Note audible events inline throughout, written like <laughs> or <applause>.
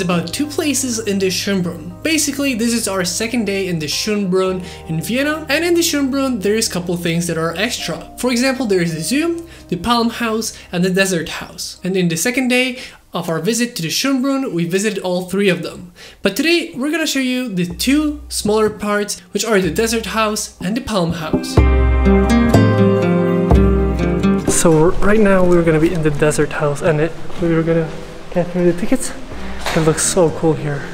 about two places in the Schönbrunn. Basically, this is our second day in the Schönbrunn in Vienna, and in the Schönbrunn there is a couple things that are extra. For example, there is the zoo, the Palm House, and the Desert House. And in the second day of our visit to the Schönbrunn, we visited all three of them. But today, we're gonna show you the two smaller parts, which are the Desert House and the Palm House. So right now we're gonna be in the Desert House and it, we were gonna get through the tickets. It looks so cool here.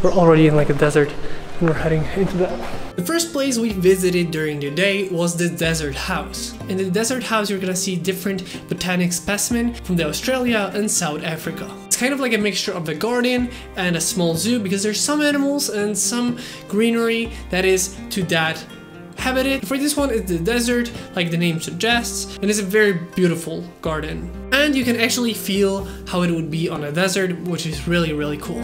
We're already in like a desert and we're heading into that. The first place we visited during the day was the Desert House. In the Desert House you're gonna see different botanic specimens from the Australia and South Africa. It's kind of like a mixture of a garden and a small zoo because there's some animals and some greenery that is to that habitat. For this one, it's the desert, like the name suggests, and it's a very beautiful garden. And you can actually feel how it would be on a desert, which is really, really cool.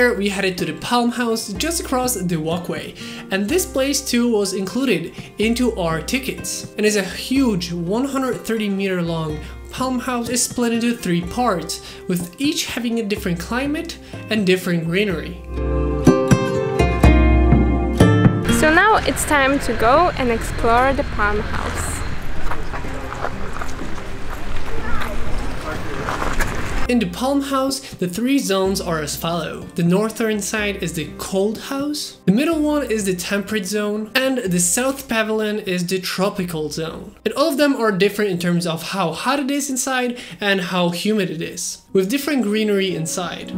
There, we headed to the Palm House just across the walkway. And this place too was included into our tickets. And it's a huge 130 meter long Palm House is split into three parts, with each having a different climate and different greenery. So now it's time to go and explore the Palm House. In the Palm House, the three zones are as follow. The northern side is the cold house, the middle one is the temperate zone, and the south pavilion is the tropical zone. And all of them are different in terms of how hot it is inside and how humid it is, with different greenery inside.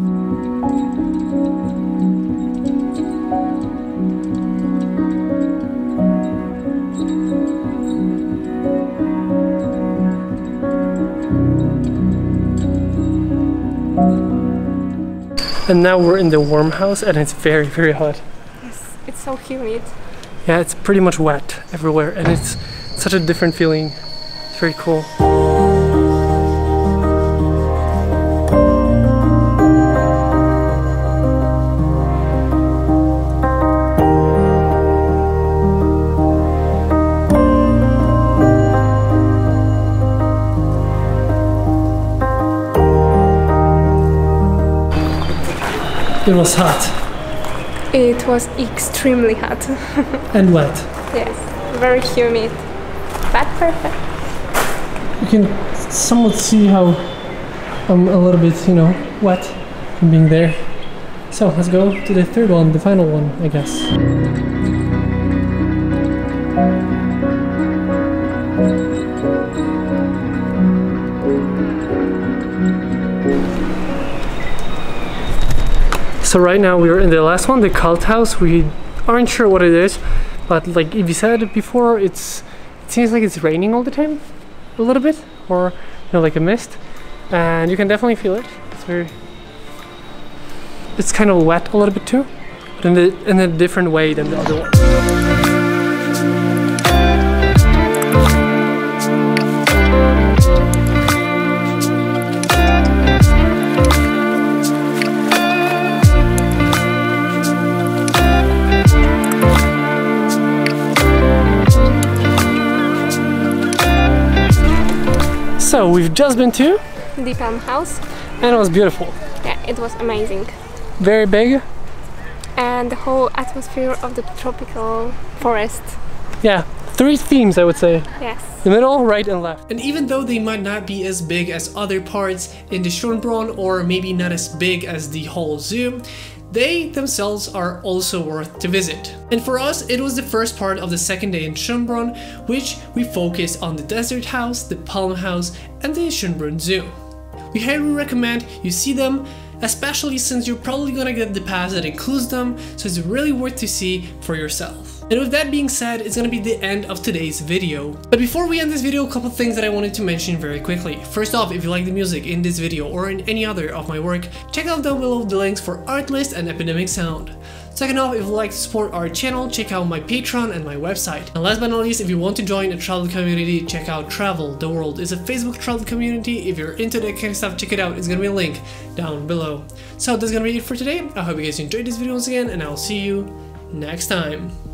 And now we're in the warm house and it's very, very hot. Yes, it's so humid. Yeah, it's pretty much wet everywhere and it's such a different feeling. It's very cool. It was hot. It was extremely hot. <laughs> and wet. Yes, very humid, but perfect. You can somewhat see how I'm a little bit, you know, wet from being there. So let's go to the third one, the final one, I guess. So right now we're in the last one, the cold house. We aren't sure what it is, but like if you said before, it's it seems like it's raining all the time, a little bit, or you know like a mist, and you can definitely feel it. It's very, it's kind of wet a little bit too, but in the in a different way than the other one. So we've just been to the Palm House and it was beautiful. Yeah, it was amazing. Very big. And the whole atmosphere of the tropical forest. Yeah, three themes I would say. Yes. The middle, right and left. And even though they might not be as big as other parts in the Schönbrunn or maybe not as big as the whole zoo, they themselves are also worth to visit. And for us, it was the first part of the second day in Schönbrunn, which we focused on the Desert House, the Palm House, and the Schönbrunn Zoo. We highly recommend you see them, especially since you're probably gonna get the pass that includes them, so it's really worth to see for yourself. And with that being said, it's gonna be the end of today's video. But before we end this video, a couple things that I wanted to mention very quickly. First off, if you like the music in this video or in any other of my work, check out down below the links for Artlist and Epidemic Sound. Second off, if you'd like to support our channel, check out my Patreon and my website. And last but not least, if you want to join a travel community, check out Travel the World. It's a Facebook travel community. If you're into that kind of stuff, check it out. It's gonna be a link down below. So that's gonna be it for today. I hope you guys enjoyed this video once again, and I'll see you next time.